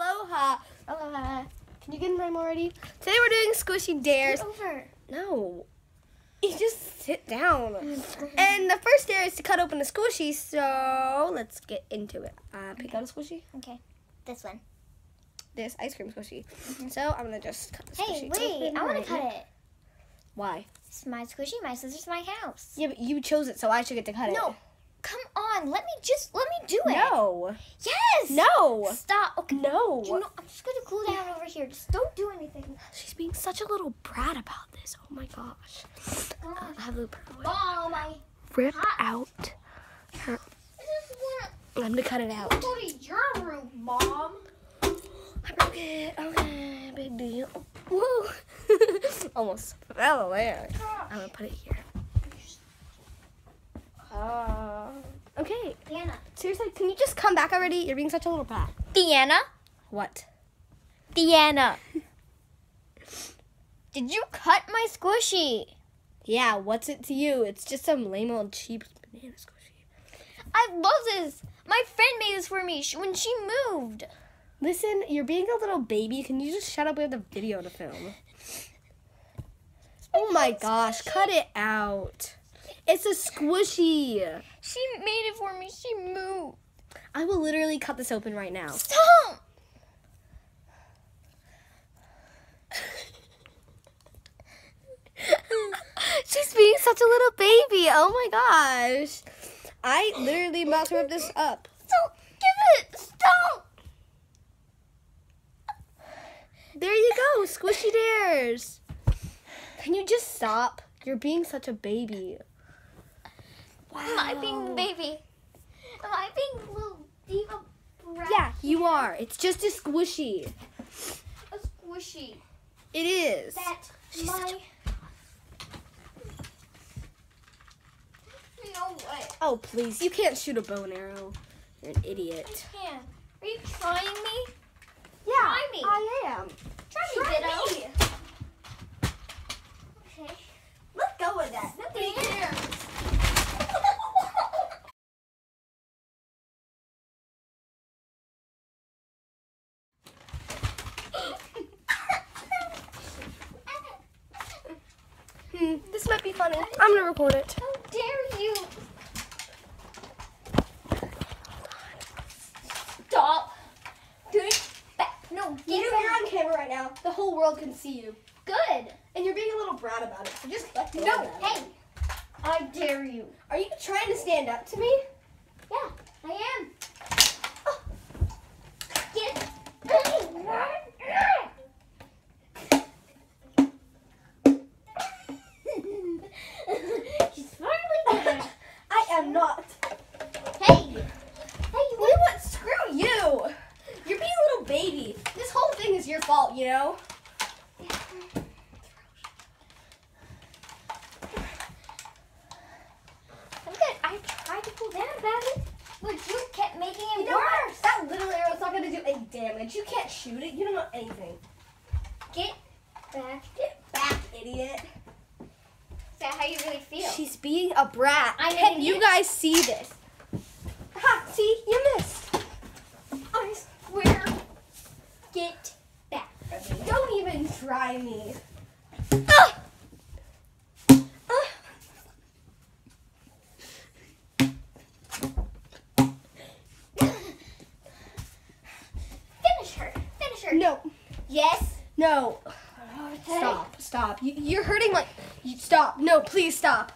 Aloha. Aloha. Can you get in time already? Today we're doing squishy dares. over. No. You just sit down. And the first dare is to cut open a squishy, so let's get into it. Uh, pick out a squishy. Okay, this one. This ice cream squishy. So I'm gonna just cut the Hey, squishy. wait! open I want right to cut now. it. Why? It's my squishy. My sister's my house. Yeah, but you chose it, so I should get to cut it. No, on. Let me just let me do it. No. Yes. No. Stop. Okay. No. You know, I'm just gonna cool down over here. Just don't do anything. She's being such a little brat about this. Oh my gosh. Uh, have Luke put it away. Mom, I, Rip Hot. out her. I just want I'm gonna cut it out. go to your room, Mom. I broke it. Okay, big deal. Woo! Almost fell there. I'm gonna put it here. Uh, okay. Vienna. Seriously, can you just come back already? You're being such a little brat. Vienna. What? Vienna. Did you cut my squishy? Yeah, what's it to you? It's just some lame old cheap banana squishy. I love this. My friend made this for me when she moved. Listen, you're being a little baby. Can you just shut up? We have the video to film. Oh my gosh, cut it out. It's a squishy. She made it for me. She moved. I will literally cut this open right now. Stop. She's being such a little baby. Oh my gosh. I literally about to rip this up. Stop. Give it. Stop. There you go, squishy dares. Can you just stop? You're being such a baby. Am I being baby? Am I being little diva brat? Yeah, you are. It's just a squishy. A squishy. It is. That She's my. No way. Oh, please. You can't shoot a bow and arrow. You're an I idiot. can. Are you trying me? Yeah, Try me. I am. Try, Try me, me. Okay. Let go of that. Nobody cares. This might be funny. I'm gonna record it. How dare you? Stop. Back. No, get You, you're on camera right now. The whole world can see you. Good. And you're being a little brat about it, so just let go No, hey. I dare you. Are you trying to stand up to me? Yeah, I am. Oh. Get. She's finally done it. I am not. Hey. Hey, You what? know what? Screw you. You're being a little baby. This whole thing is your fault, you know? I'm good. I tried to cool down about it, but you kept making it You know what? worse. That little arrow's not gonna do any damage. You can't shoot it. You don't know anything. Get back. Get back, idiot. Is that how you really feel? She's being a brat. I'm an Can you guys see this? Ha! See, you missed. I swear. Get back. Don't even try me. Ah. Finish her. Finish her. No, Yes. no. Stop, stop. You, you're hurting my. You, stop. No, please stop.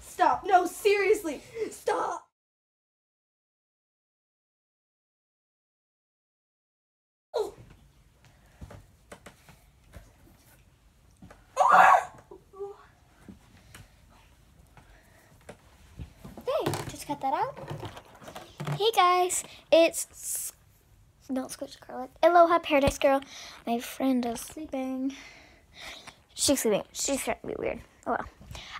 Stop. No, seriously. Stop. Oh. Okay, just cut that out. Hey guys, it's not Squish Garlic. Aloha Paradise Girl. My friend is sleeping. She's sleeping. She's trying to be weird. Oh well.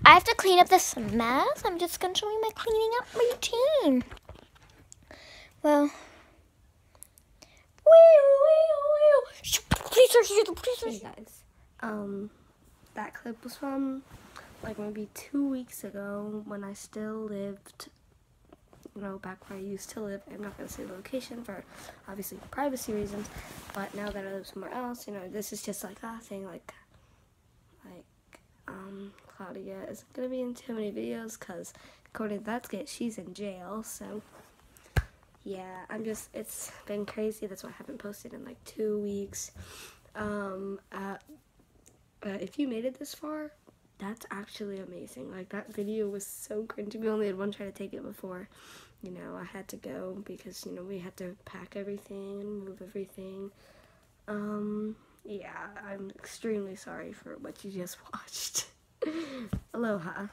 I have to clean up this mess. I'm just gonna show you my cleaning up routine. Well. Hey guys, um, that clip was from like maybe two weeks ago when I still lived you know, back where I used to live. I'm not gonna say the location for obviously privacy reasons, but now that I live somewhere else, you know, this is just like a thing, like, like, um, Claudia isn't gonna be in too many videos because according to That's Get, she's in jail, so yeah, I'm just, it's been crazy. That's why I haven't posted in like two weeks. Um, uh, uh, if you made it this far, that's actually amazing. Like, that video was so cringy. We only had one try to take it before, you know, I had to go because, you know, we had to pack everything and move everything. Um, yeah, I'm extremely sorry for what you just watched. Aloha.